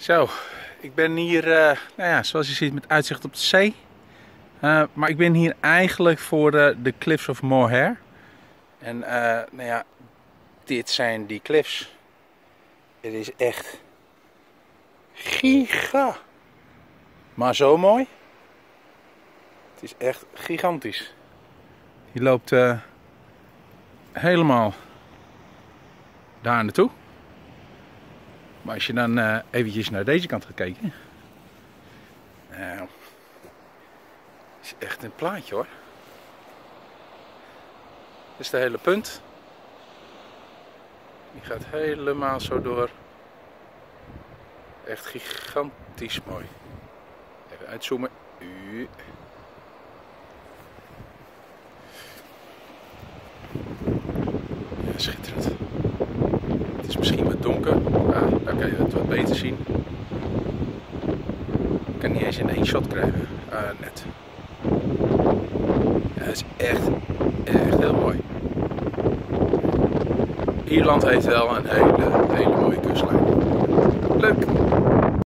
Zo, ik ben hier, uh, nou ja, zoals je ziet, met uitzicht op de zee. Uh, maar ik ben hier eigenlijk voor de, de Cliffs of Moher. En nou ja, dit zijn die cliffs. Het is echt giga. Maar zo mooi. Het is echt gigantisch. Je loopt helemaal daar naartoe. Maar als je dan uh, eventjes naar deze kant gaat kijken. Nou, is echt een plaatje hoor. Dit is de hele punt. Die gaat helemaal zo door. Echt gigantisch mooi. Even uitzoomen. Ja, schitterend. Is misschien wat donker. Ja, dan kan je het wat beter zien. Ik kan niet eens in één shot krijgen. Uh, net. Ja, is echt, echt heel mooi. Ierland heeft wel een hele, hele mooie. Leuk!